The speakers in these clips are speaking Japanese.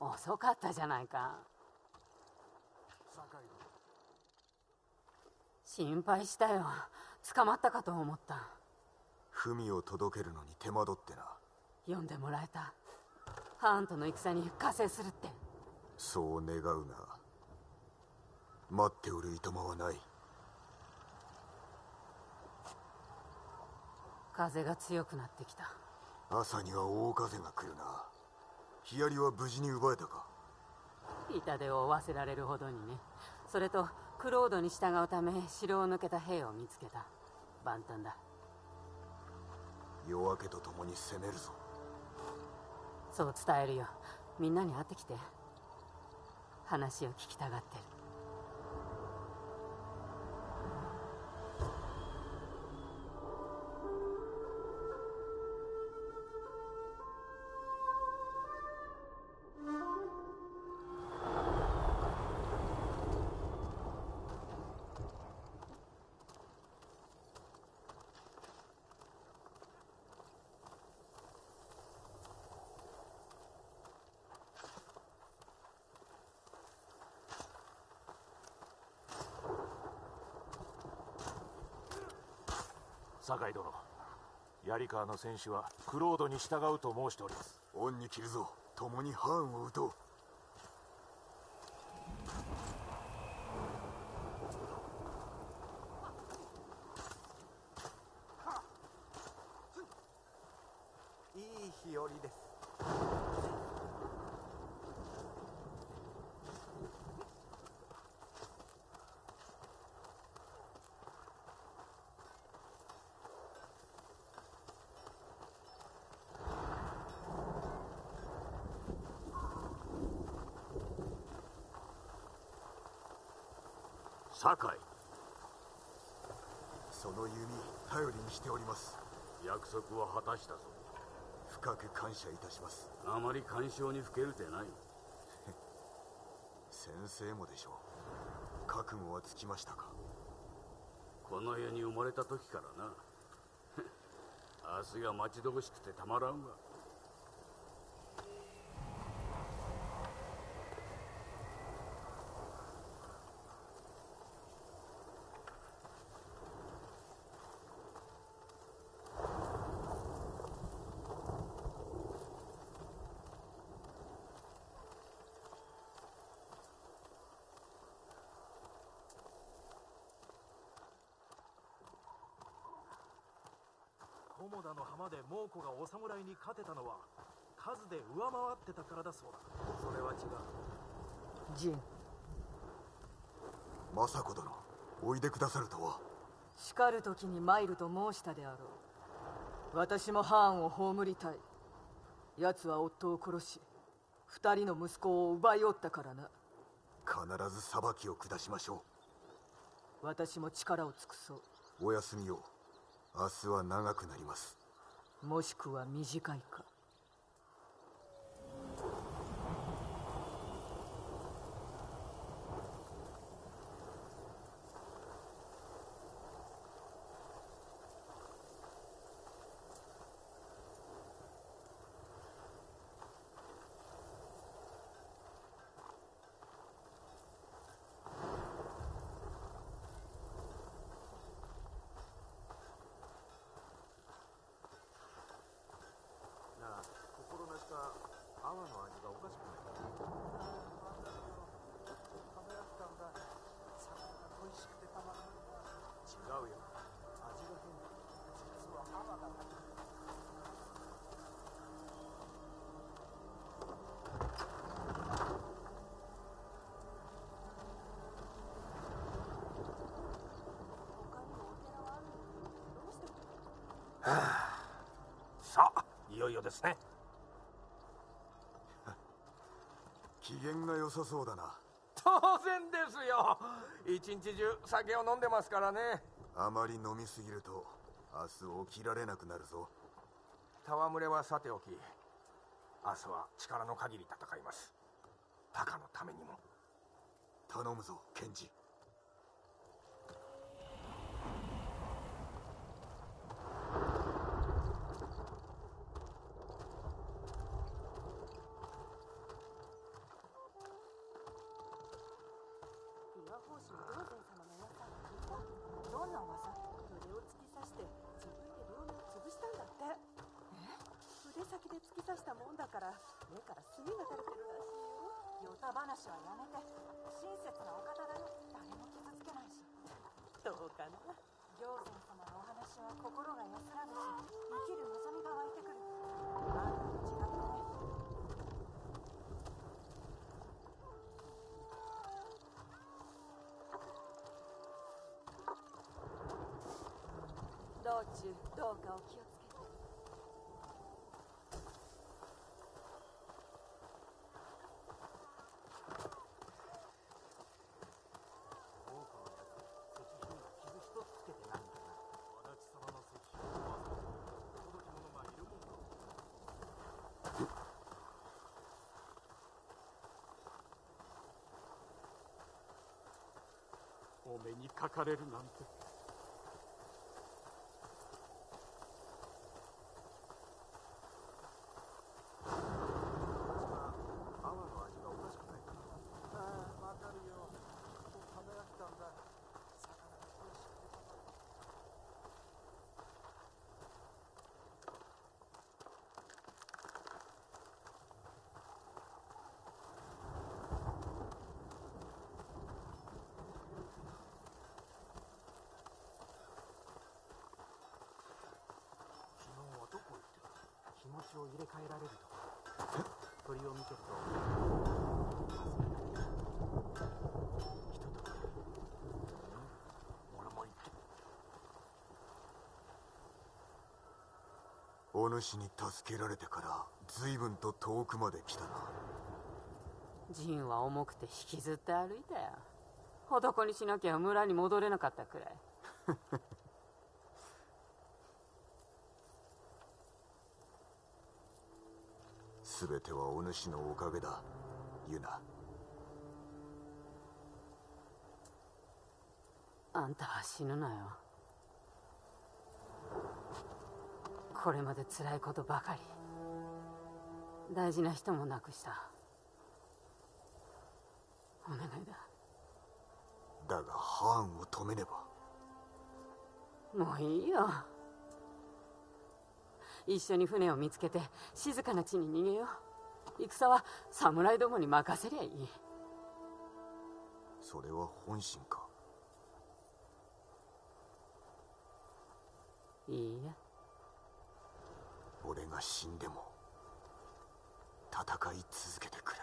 遅かったじゃないか。心配したよ。捕まったかと思った。文を届けるのに手間取ってな。読んでもらえた。ハーンとの戦に加勢するって。そう願うな。待っておるいとまはない。風が強くなってきた。朝には大風が来るなヒアリは無事に奪えたか？痛手を負わせられるほどにね。それとクロードに従うため城を抜けた兵を見つけた。万端だ。夜明けと共に攻めるぞ。そう伝えるよ。みんなに会ってきて。話を聞きたがってる酒井殿。槍川の戦士はクロードに従うと申しております。恩に切るぞ。共にハーンを撃とういい日和です酒井その弓頼りにしております約束は果たしたぞ。深く感謝いたします。あまり干渉にふけるてない。先生もでしょう。覚悟はつきましたか？この世に生まれた時からな。明日が待ち遠しくてたまらんわ菰田の浜で猛虎がお侍に勝てたのは数で上回ってたからだそうだ。それは違う。ジン。政子殿おいでくださるとは。叱る時に参ると申したであろう。私もハーンを葬りたい。奴は夫を殺し二人の息子を奪いおったからな。必ず裁きを下しましょ私も力を尽くそうう。お休みを明日は長くなります。もしくは短いかなあ心なしか泡の味がおかしくない美味しくてたまらない違うよ味が変実は泡がさあいよいよですね。機嫌が良さそうだな。当然ですよ。一日中酒を飲んでますからね。あまり飲みすぎると明日起きられなくなるぞ。戯れはさておき明日は力の限り戦います。タカのためにも。頼むぞケンジ刺したもんだから目から炭が垂れてるらしいよ。ヨタ話はやめて。親切なお方だよ。誰も傷つけないし。どうかな。行善様のお話は心が安らぐし生きる望みが湧いてくる。あんたと違ってね道中どうかお気をつけて大川や石碑には傷一つつけてないんだな足立様の石碑をわざわざ届き者がいるもんかお目にかかれるなんて泡の味がおかしくないかああわかるよこう食べ飽きたんだ魚が恋しくてたまらない昨日はどこ行ってた気持ちを入れ替えられるとこ鳥を見てるとととき俺も行ってお主に助けられてから随分と遠くまで来たな。陣は重くて引きずって歩いたよ。男にしなきゃ村に戻れなかったくらい 全てはお主のおかげだユナ。あんたは死ぬなよ。これまで辛いことばかり大事な人も亡くした。お願いだ。だがハーンを止めねば。もういいよ。一緒に船を見つけて静かな地に逃げよう戦は侍どもに任せりゃいい。それは本心か。いいや。俺が死んでも戦い続けてくれ。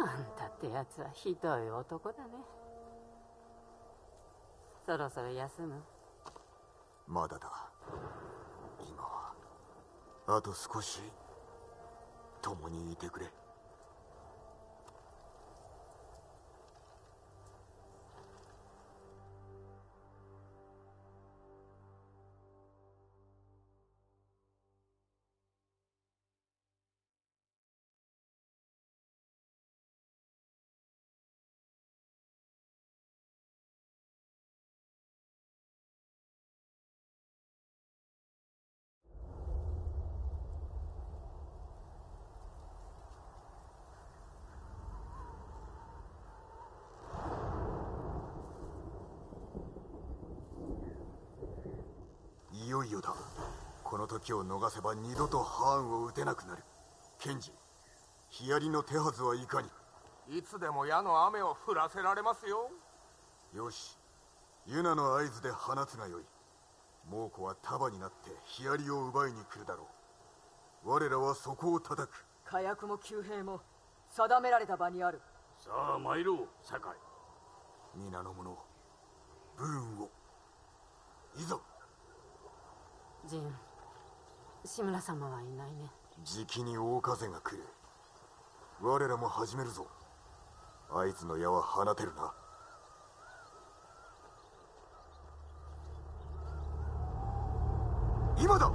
あんたってやつはひどい男だね。そろそろ休む。まだだ。今はあと少し共にいてくれ。いよだ。この時を逃せば二度とハーンを撃てなくなる。ケンジヒヤリの手はずはいかに？いつでも矢の雨を降らせられますよ。よし。ユナの合図で放つがよい。猛虎は束になってヒヤリを奪いに来るだろう。我らはそこを叩く。火薬も旧兵も定められた場にある。さあ参ろう酒井。皆の者ブーンを。いざジン志村様はいないね。じきに大風が来る。我らも始めるぞ。あいつの矢は放てるな。今だ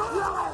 あ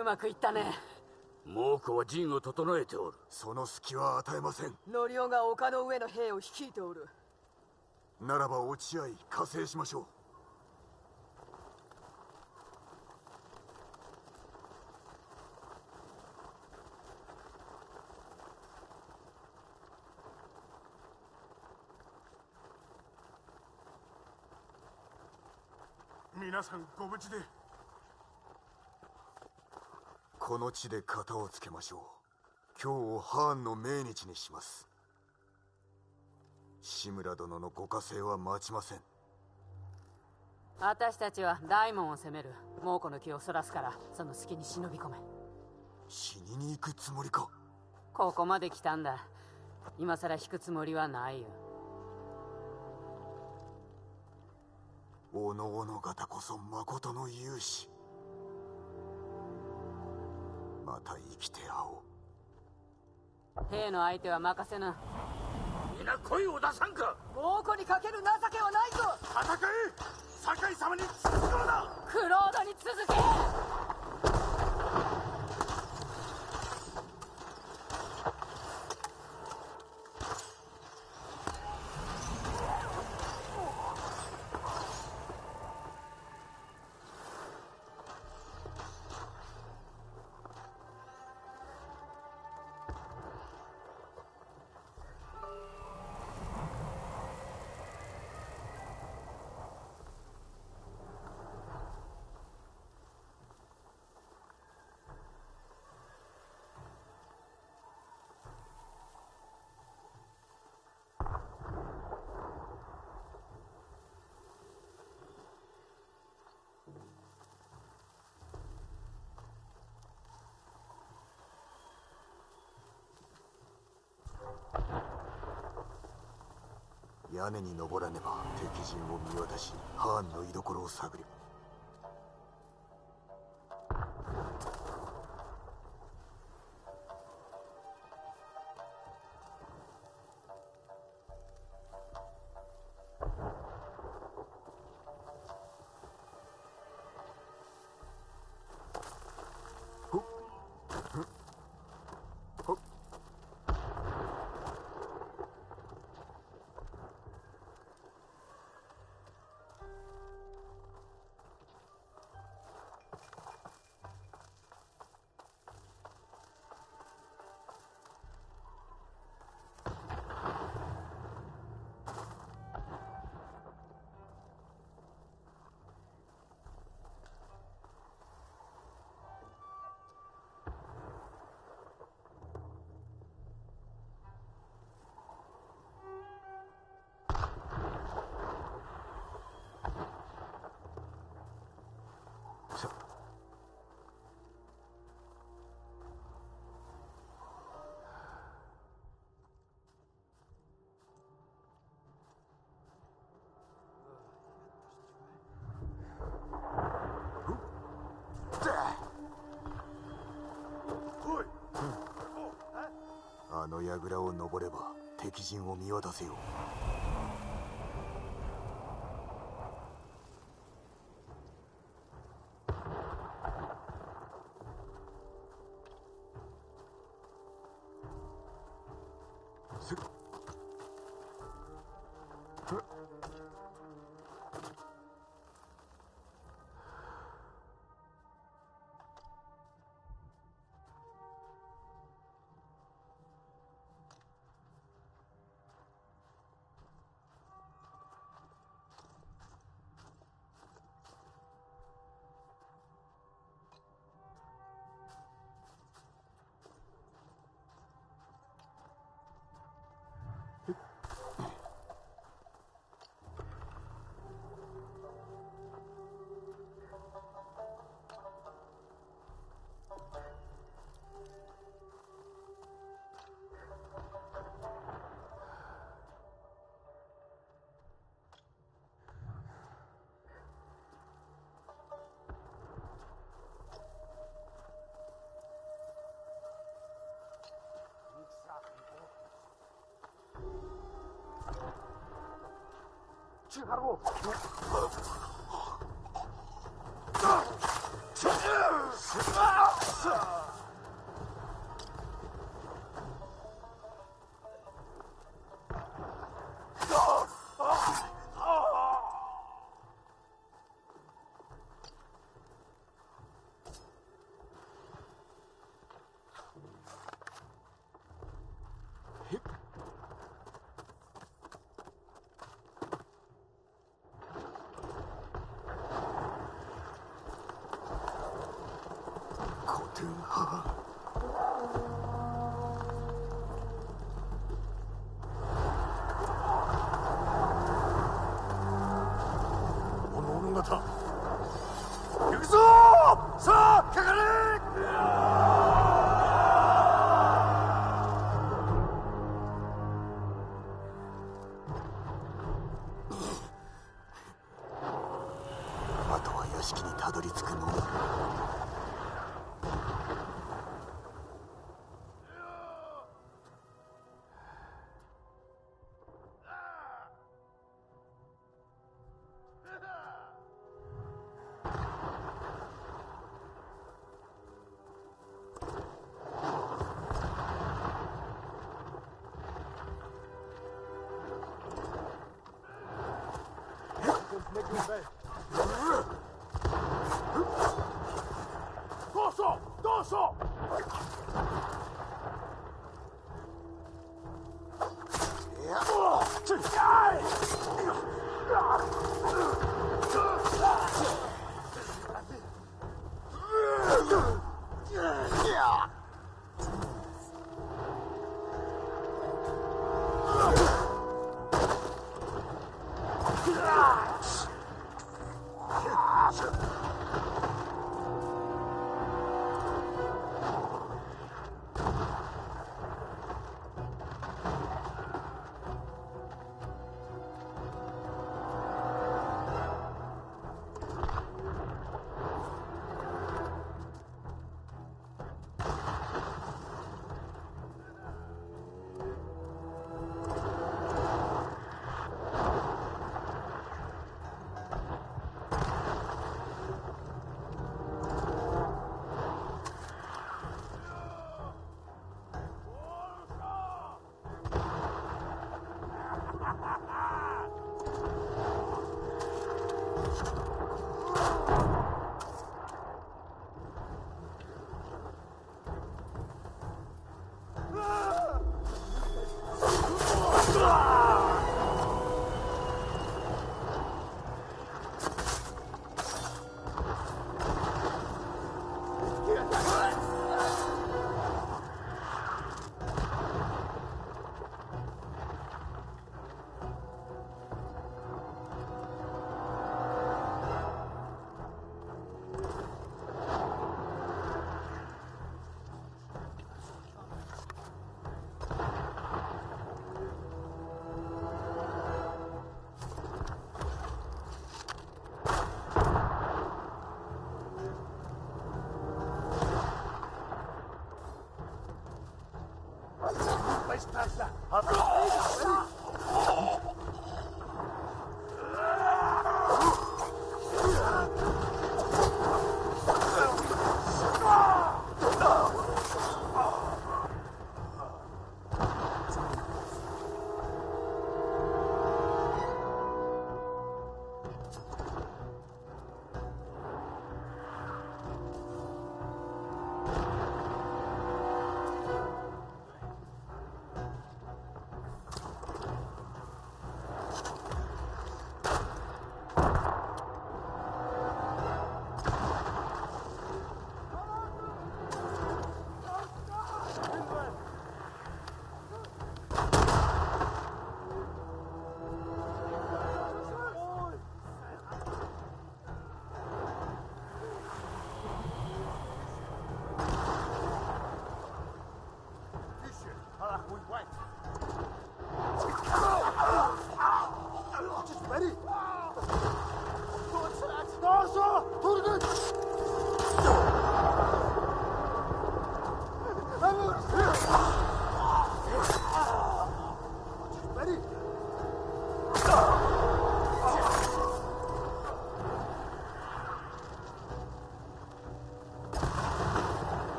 うまくいったね。猛虎は陣を整えておる。その隙は与えません。ノリオが丘の上の兵を率いておる。ならば落ち合い加勢しましょう。皆さんご無事でこの地で型をつけましょう。今日をハーンの命日にします。志村殿のご加勢は待ちません。私たちは大門を攻める。猛虎の気をそらすからその隙に忍び込め。死にに行くつもりか。ここまで来たんだ。今さら引くつもりはないよ。おのおの方こそ誠の勇士また生きて会おう。兵の相手は任せぬ。皆声を出さんか。猛虎にかける情けはないぞ。戦え。酒井様に続くのだ。クロードに続け屋根に登らねば敵陣を見渡しハーンの居所を探る櫓を登れば敵陣を見渡せよう。古たどり着くの。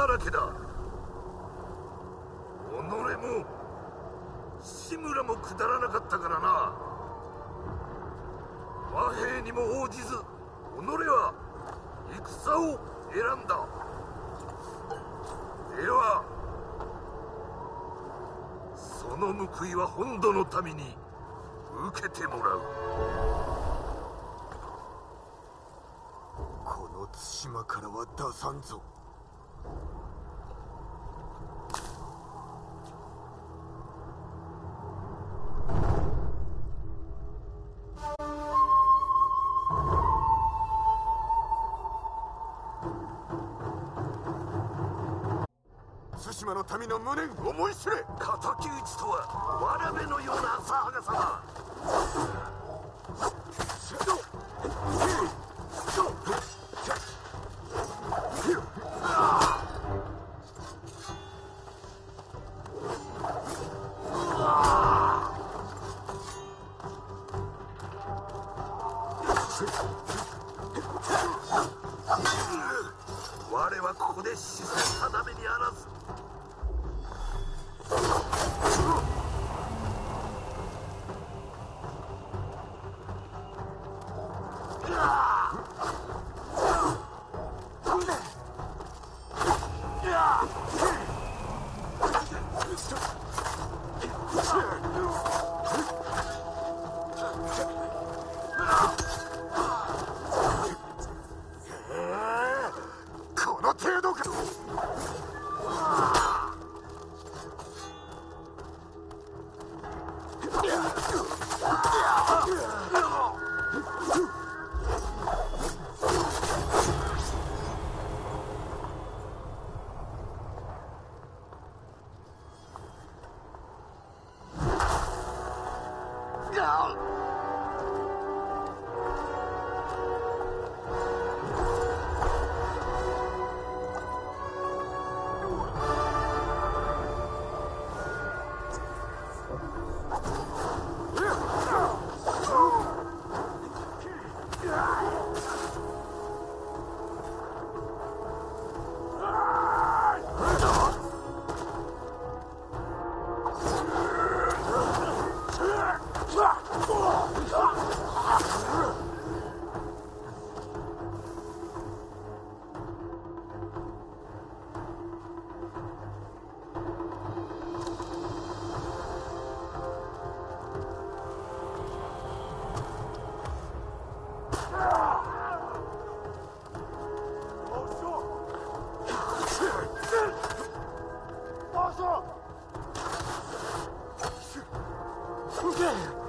だらけだ。己も志村もくだらなかったからな。和平にも応じず己は戦を選んだ。ではその報いは本土の民に受けてもらう。この対馬からは出さんぞ。島の民の無念思い知れ敵討ちとはわらべのような浅はかさだ Yeah.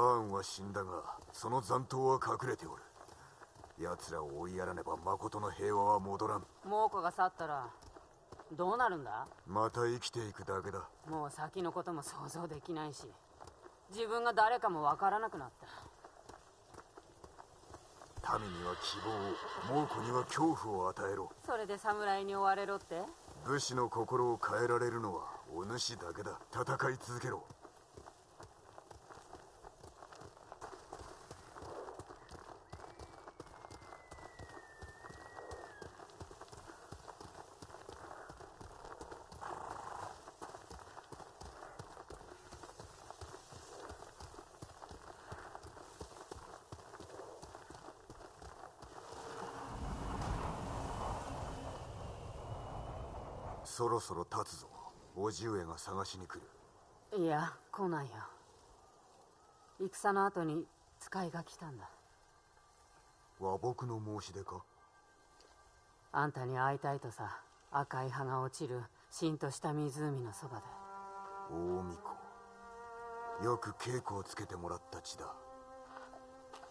ーンは死んだがその残党は隠れておる。奴らを追いやらねば誠の平和は戻らん。猛虎が去ったらどうなるんだ？また生きていくだけだ。もう先のことも想像できないし自分が誰かもわからなくなった。民には希望を猛虎には恐怖を与えろ。それで侍に追われろって？武士の心を変えられるのはお主だけだ。戦い続けろそろ立つぞ。叔父上が探しに来る。いや来ないよ。戦の後に使いが来たんだ。和睦の申し出か？あんたに会いたいとさ赤い葉が落ちるしんとした湖のそばで大巫女。よく稽古をつけてもらった地だ。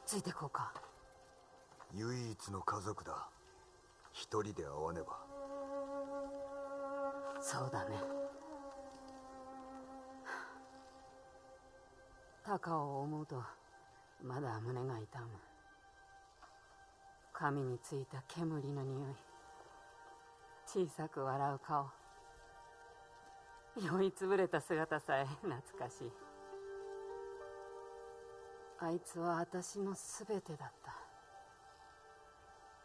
ついてこうか。唯一の家族だ。一人で会わねばそうだね。高尾を思うとまだ胸が痛む。髪についた煙の匂い。小さく笑う顔。酔いつぶれた姿さえ懐かしい。あいつは私の全てだっ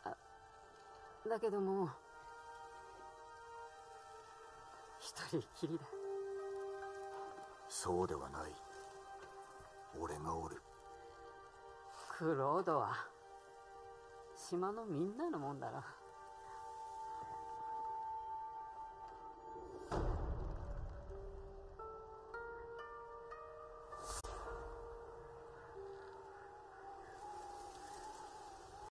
た。あだけどもきりだ。そうではない。俺がおる。クロードは島のみんなのもんだろ